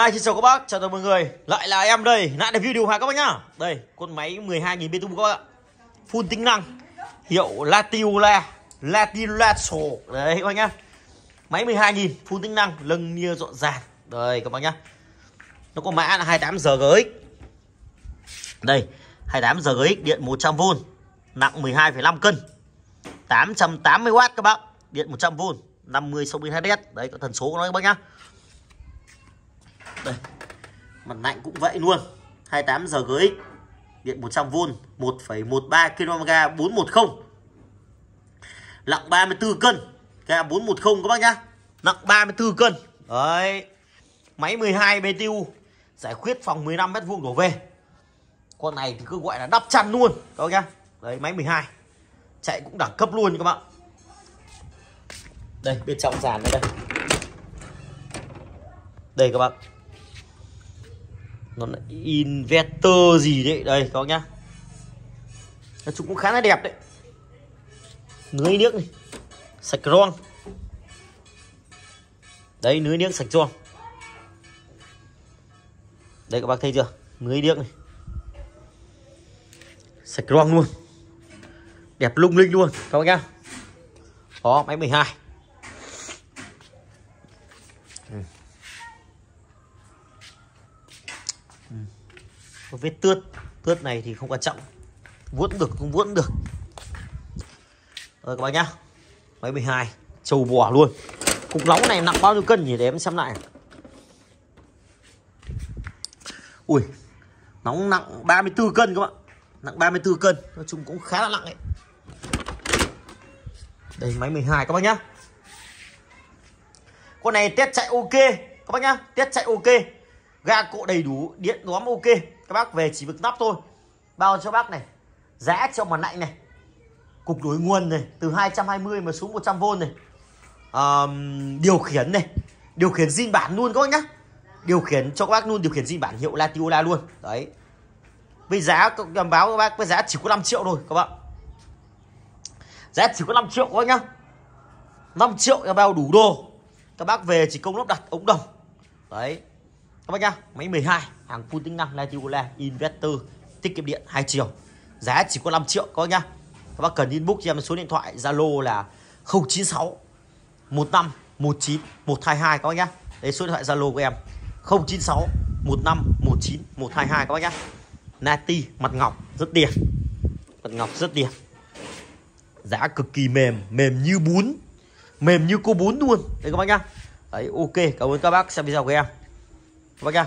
Hi xin chào các bác, chào mọi người. Lại là em đây, lại review video hòa các bác nhá. Đây, con máy 12.000 BTU các bác ạ. Full tính năng Hiệu Latiola Latiolaso Đấy các bác nhá. Máy 12.000, full tính năng, lưng nia rộn ràng Đây các bác nhá. Nó có mã là 28GX Đây, 28GX điện 100V Nặng 12,5 cân. 880W các bác. Điện 100V 50 60 Hz Đấy, có thần số của nó các bác nhá đây. Mặt lạnh cũng vậy luôn. 28 giờ GX điện 100V 1,13 kg ga 410 nặng 34 cân. Ga 410 các bác nhá. Nặng 34 cân. Đấy. Máy 12 BTU giải quyết phòng 15 mét vuông đổ về. Con này thì cứ gọi là đắp chăn luôn. Các bác nhá. Đấy máy 12 chạy cũng đẳng cấp luôn các bạn. Đây bên trong dàn đây đây. Đây các bạn nó là inverter gì đấy. Đây, các bác nhá. Nói chung cũng khá là đẹp đấy. Lưới nước này. Sạch ron đấy lưới nước sạch ron đây, các bác thấy chưa? Lưới nước này. Sạch ron luôn. Đẹp lung linh luôn, các bác nhá. Đó, máy 12 ừ. có vết tướt tướt này thì không quan trọng. Vuốt được không vuốt được. Rồi các bác nhá. Máy 12 trầu bò luôn. Cục nóng này nặng bao nhiêu cân nhỉ? Để em xem lại. Ui, nóng nặng 34 cân các bạn. Nặng 34 cân. Nói chung cũng khá là nặng đấy đây, máy 12 các bác nhá. Con này test chạy ok. Các bác nhá, test chạy ok ga cộ đầy đủ điện đóm ok. Các bác về chỉ việc nắp thôi. Bao cho bác này. Giá trong mặt lạnh này. Cục đổi nguồn này từ 220 mà xuống 100V này. À, điều khiển này. Điều khiển zin bản luôn các bác nhá. Điều khiển cho các bác luôn điều khiển zin bản hiệu Latiola luôn. Đấy. Với giá đảm báo các bác với giá chỉ có 5 triệu thôi các bạn giá chỉ có 5 triệu các bác nhá. 5 triệu là bao đủ đồ. Các bác về chỉ công lắp đặt ống đồng. Đấy các bác nhá, máy 12 hàng full tính năng Latiola inverter, tiết kiệm điện hai chiều. Giá chỉ có 5 triệu, các bác nhá. Các bác cần inbox cho em số điện thoại, Zalo là 096 15 19 122 các bác nhá. Đấy, số điện thoại, Zalo của em 096 15 19 122 các bác nhá. Nati mặt ngọc, rất đẹp. Mặt ngọc rất đẹp. Giá cực kỳ mềm mềm như bún, mềm như cô bún luôn. Đấy, các bác nhá. Đấy, ok, cảm ơn các bác, xem video của em các bác nhá